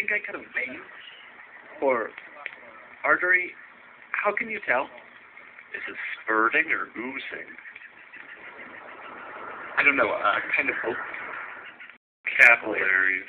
think I cut a vein? Or artery? How can you tell? Is it spurting or oozing? I don't know, uh, kind of hope. Capillaries.